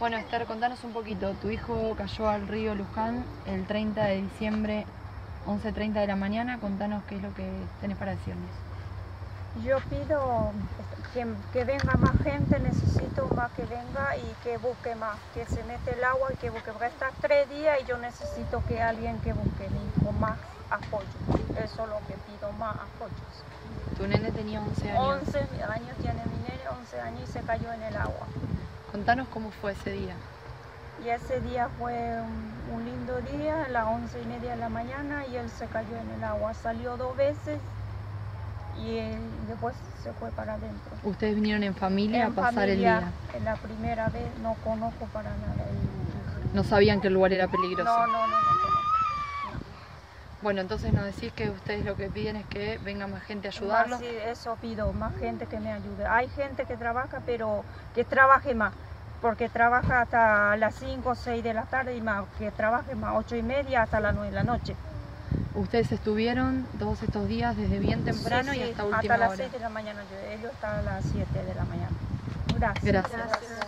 Bueno, Esther, contanos un poquito. Tu hijo cayó al río Luján el 30 de diciembre, 11.30 de la mañana. Contanos qué es lo que tenés para decirnos. Yo pido que, que venga más gente, necesito más que venga y que busque más, que se mete el agua y que busque, porque está tres días y yo necesito que alguien que busque mi hijo más apoyo. Eso es lo que pido, más apoyos. Tu nene tenía 11 años. 11 años tiene mi nene, 11 años y se cayó en el agua. Contanos cómo fue ese día. Y ese día fue un, un lindo día, a las 11 y media de la mañana y él se cayó en el agua. Salió dos veces y él después se fue para adentro. Ustedes vinieron en familia En a pasar familia, el día. Es la primera vez, no conozco para nada. el- No sabían que el lugar era peligroso. No, no, no. Bueno, entonces nos decís que ustedes lo que piden es que venga más gente a ayudarlos. Sí, eso pido, más gente que me ayude. Hay gente que trabaja, pero que trabaje más, porque trabaja hasta las 5 o 6 de la tarde y más, que trabaje más 8 y media hasta las 9 de la noche. Ustedes estuvieron todos estos días desde bien temprano Sí, y hasta última hasta las hora. 6 de la mañana, yo- ellos están a las 7 de la mañana. Gracias. Gracias. Gracias.